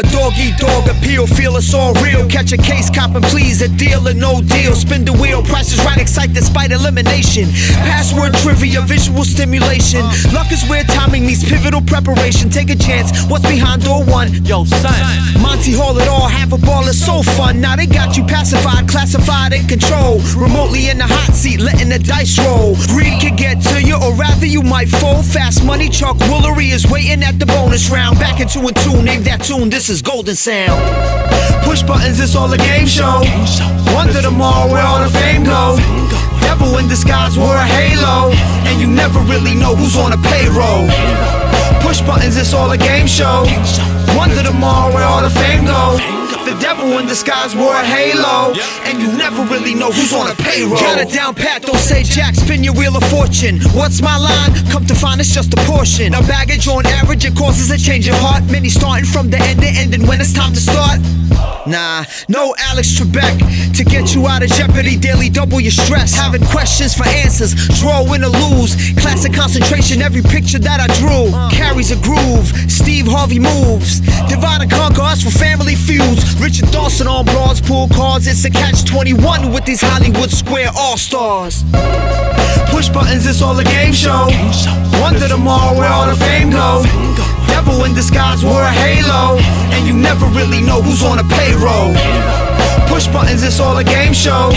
А Кто dog appeal, feel it's all real. Catch a case, cop and please, a deal or no deal. Spin the wheel, prices right, excite despite elimination. Password trivia, visual stimulation. Luck is where timing meets pivotal preparation. Take a chance, what's behind door one? Yo, son. Monty Hall it all, half a ball is so fun. Now they got you pacified, classified, in control. Remotely in the hot seat, letting the dice roll. Greed can get to you, or rather you might fold. Fast money, Chuck Woolery is waiting at the bonus round. Back into a tune, name that tune, this is Golden Sound. Push buttons, it's all a game show. Wonder tomorrow where all the fame go. Devil in disguise wore a halo, and you never really know who's on the payroll. Push buttons, it's all a game show. Wonder tomorrow where all the fame go. The devil in disguise wore a halo, and you never really know who's on the payroll. Got it down pat, don't say jack, spin your wheel of fortune. What's my line? Come to find it's just a portion. Now baggage on average, it causes a change of heart. Many starting from the end to ending when it's time to start. Nah, no Alex Trebek to get you out of jeopardy. Daily double your stress. Having questions for answers. Draw, win or lose. Classic concentration. Every picture that I drew carries a groove. Steve Harvey moves. Divide and conquer us for family Richard Dawson on broads, pool cards. It's a catch 21 with these Hollywood Square All Stars. Push buttons, it's all a game show. Wonder tomorrow where all the fame go. Devil in disguise wore a halo, and you never really know who's on the payroll. Push buttons, it's all a game show.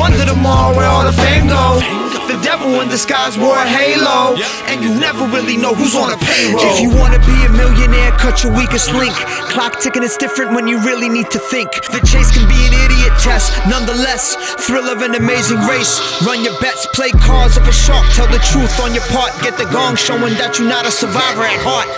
Wonder tomorrow where all the fame go. The devil in disguise wore a halo, and you never really know who's on the payroll. If you wanna be a millionaire, cut your weakest link. Clock ticking is different when you really need to think. The chase can be an idiot test, nonetheless. Thrill of an amazing race. Run your bets, play cards of a shark. Tell the truth on your part. Get the gong showing that you're not a survivor at heart.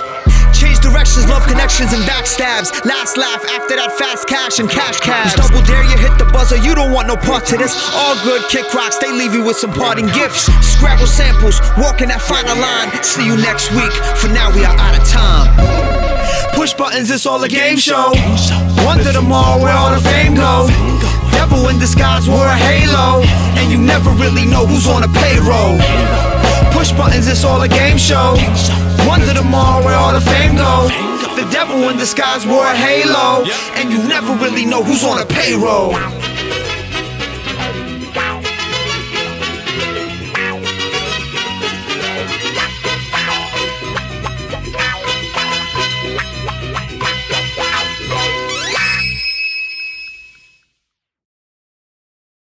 Change directions, love connections and backstabs. Last laugh after that fast cash and cash cash. Double dare you hit the buzzer, you don't want no part to this. All good kick rocks, they leave you with some parting gifts. Scrabble samples, walking that final line. See you next week. For now, we are out of time. Push buttons, it's all a game show. Wonder tomorrow where all the fame go. Devil in disguise wore a halo, and you never really know who's on the payroll. Push buttons, it's all a game show. Wonder tomorrow where all the fame go. The devil in disguise wore a halo, and you never really know who's on the payroll.